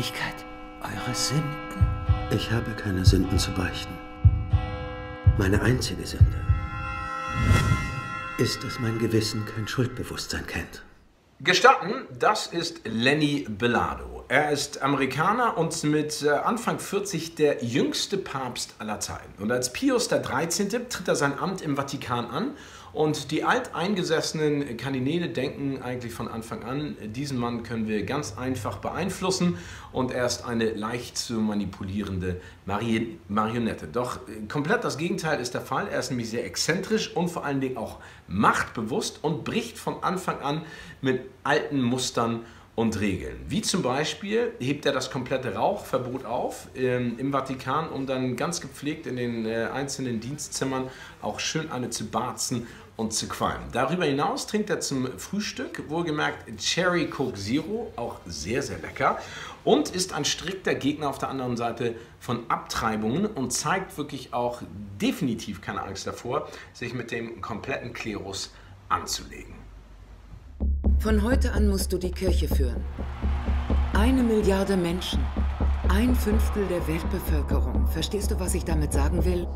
Heiligkeit, eure Sünden. Ich habe keine Sünden zu beichten. Meine einzige Sünde ist, dass mein Gewissen kein Schuldbewusstsein kennt. Gestatten, das ist Lenny Bellardo. Er ist Amerikaner und mit äh, Anfang 40 der jüngste Papst aller Zeiten. Und als Pius XIII. tritt er sein Amt im Vatikan an und die alteingesessenen Kardinäle denken eigentlich von Anfang an, diesen Mann können wir ganz einfach beeinflussen und er ist eine leicht zu manipulierende Mari Marionette. Doch äh, komplett das Gegenteil ist der Fall. Er ist nämlich sehr exzentrisch und vor allen Dingen auch machtbewusst und bricht von Anfang an mit alten Mustern und Regeln. Wie zum Beispiel hebt er das komplette Rauchverbot auf ähm, im Vatikan, um dann ganz gepflegt in den äh, einzelnen Dienstzimmern auch schön eine zu barzen und zu qualmen. Darüber hinaus trinkt er zum Frühstück, wohlgemerkt Cherry Coke Zero, auch sehr, sehr lecker. Und ist ein strikter Gegner auf der anderen Seite von Abtreibungen und zeigt wirklich auch definitiv keine Angst davor, sich mit dem kompletten Klerus anzulegen. Von heute an musst du die Kirche führen. Eine Milliarde Menschen. Ein Fünftel der Weltbevölkerung. Verstehst du, was ich damit sagen will?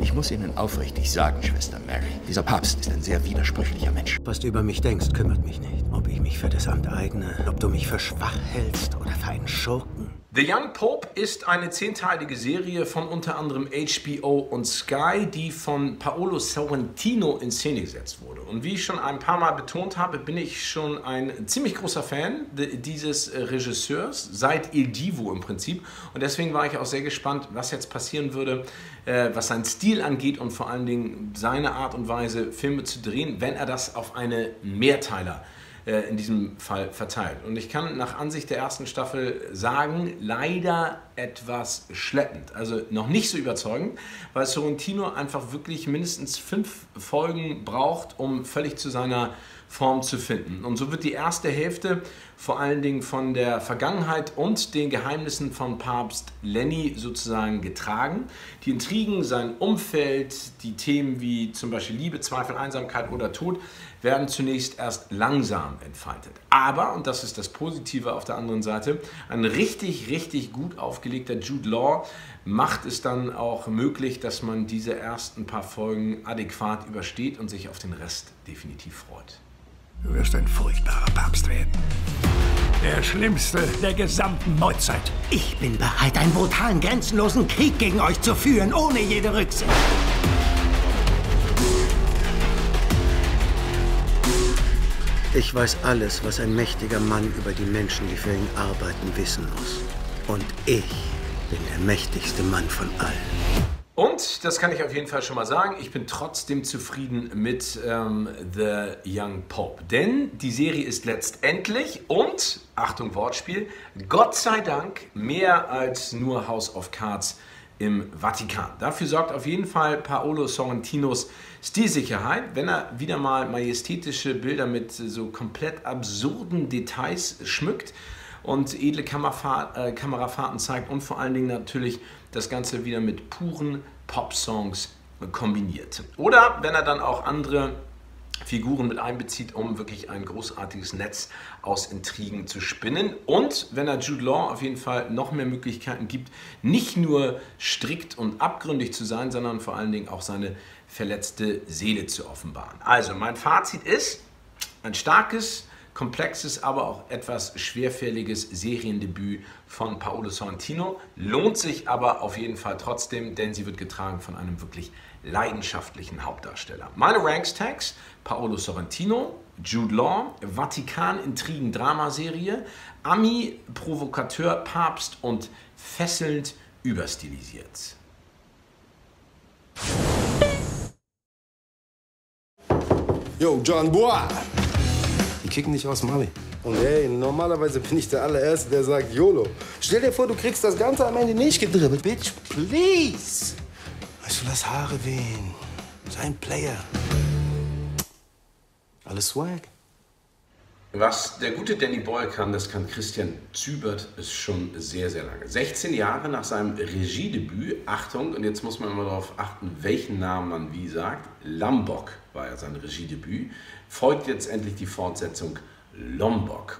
Ich muss Ihnen aufrichtig sagen, Schwester Mary, dieser Papst ist ein sehr widersprüchlicher Mensch. Was du über mich denkst, kümmert mich nicht. Ob ich mich für das Amt eigne, ob du mich für schwach hältst oder für einen Schurken. The Young Pope ist eine zehnteilige Serie von unter anderem HBO und Sky, die von Paolo Sorrentino in Szene gesetzt wurde. Und wie ich schon ein paar Mal betont habe, bin ich schon ein ziemlich großer Fan dieses Regisseurs, seit Il Divo im Prinzip. Und deswegen war ich auch sehr gespannt, was jetzt passieren würde, äh, was seinen Stil angeht und vor allen Dingen seine Art und Weise, Filme zu drehen, wenn er das auf eine Mehrteiler äh, in diesem Fall verteilt. Und ich kann nach Ansicht der ersten Staffel sagen, leider etwas schleppend. Also noch nicht so überzeugend, weil Sorrentino einfach wirklich mindestens fünf Folgen braucht, um völlig zu seiner Form zu finden. Und so wird die erste Hälfte vor allen Dingen von der Vergangenheit und den Geheimnissen von Papst Lenny sozusagen getragen. Die Intrigen, sein Umfeld, die Themen wie zum Beispiel Liebe, Zweifel, Einsamkeit oder Tod werden zunächst erst langsam entfaltet. Aber, und das ist das Positive auf der anderen Seite, ein richtig, richtig gut aufgelegter Jude Law macht es dann auch möglich, dass man diese ersten paar Folgen adäquat übersteht und sich auf den Rest definitiv freut. Du wirst ein furchtbarer Papst werden. Der schlimmste der gesamten Neuzeit. Ich bin bereit, einen brutalen, grenzenlosen Krieg gegen euch zu führen, ohne jede Rücksicht. Ich weiß alles, was ein mächtiger Mann über die Menschen, die für ihn arbeiten, wissen muss. Und ich bin der mächtigste Mann von allen. Und, das kann ich auf jeden Fall schon mal sagen, ich bin trotzdem zufrieden mit ähm, The Young Pope. Denn die Serie ist letztendlich und, Achtung Wortspiel, Gott sei Dank mehr als nur House of Cards im Vatikan. Dafür sorgt auf jeden Fall Paolo Sorrentinos Stilsicherheit, wenn er wieder mal majestätische Bilder mit so komplett absurden Details schmückt und edle äh, Kamerafahrten zeigt und vor allen Dingen natürlich das Ganze wieder mit puren Pop-Songs kombiniert. Oder wenn er dann auch andere Figuren mit einbezieht, um wirklich ein großartiges Netz aus Intrigen zu spinnen. Und wenn er Jude Law auf jeden Fall noch mehr Möglichkeiten gibt, nicht nur strikt und abgründig zu sein, sondern vor allen Dingen auch seine verletzte Seele zu offenbaren. Also mein Fazit ist, ein starkes, komplexes, aber auch etwas schwerfälliges Seriendebüt von Paolo Sorrentino. Lohnt sich aber auf jeden Fall trotzdem, denn sie wird getragen von einem wirklich leidenschaftlichen Hauptdarsteller. Meine Ranks-Tags, Paolo Sorrentino, Jude Law, Vatikan-Intrigen-Dramaserie, Ami, Provokateur, Papst und fesselnd überstilisiert. Yo, John Bois! Kicken dich aus dem Abi. Und ey, normalerweise bin ich der allererste, der sagt YOLO. Stell dir vor, du kriegst das Ganze am Ende nicht gedribbelt. Bitch, please. Weißt du, lass Haare wehen. Sei ein Player. Alles Swag. Was der gute Danny Boyle kann, das kann Christian Zübert es schon sehr, sehr lange. 16 Jahre nach seinem Regiedebüt, Achtung, und jetzt muss man immer darauf achten, welchen Namen man wie sagt. Lambok war ja sein Regiedebüt. Folgt jetzt endlich die Fortsetzung Lombok.